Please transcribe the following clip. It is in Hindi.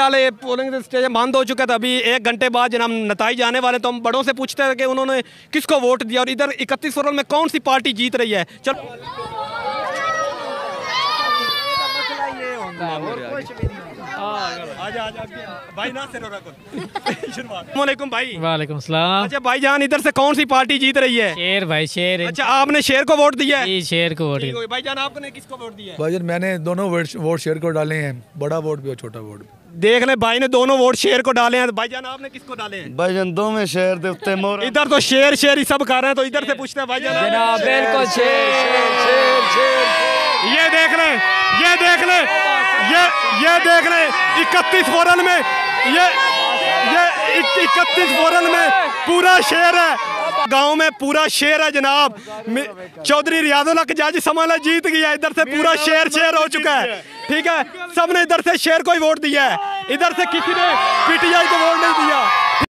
वाले पोलिंग स्टेज बंद हो चुका था अभी एक घंटे बाद जनाब नतज आने वाले तो हम बड़ों से पूछते हैं कि उन्होंने किसको वोट दिया और इधर इकतीस फरवरी में कौन सी पार्टी जीत रही है? चलो। भाई ना भाई। वालेकुम सलाम। अच्छा भाईजान इधर से कौन सी पार्टी जीत रही है? शेर भाई शेर। अच्छा आपने शेर को वोट दिया है? शेर को वोट भाई जान आपने किसको वोट दिया है? भाईजान मैंने दोनों वोट शेर को डाले हैं। बड़ा वोट भी और छोटा वोट भी। देख ले भाई ने दोनों वोट शेर को डाले हैं। भाईजान आपने किसको डाले हैं? भाईजान दोवें शहर दे उत्ते मोर। इधर तो शेर शेर ही सब कर रहे हैं तो इधर से पूछते हैं भाईजान जनाब बिल्कुल शेर ये देख ले ये देख ले ये ये देख ले इकतीस फोरन में ये ये इकतीस फोरन में पूरा शेर है। गाँव में पूरा शेर है जनाब। चौधरी रियाजुल्ला के जज समाला जीत गया इधर से पूरा शेर शेर हो चुका है। ठीक है? सबने इधर से शेर को ही वोट दिया है। इधर से किसी ने पीटीआई को वोट नहीं दिया।